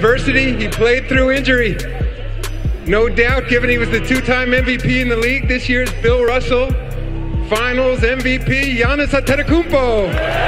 adversity. He played through injury. No doubt, given he was the two-time MVP in the league, this year's Bill Russell Finals MVP, Giannis Antetokounmpo.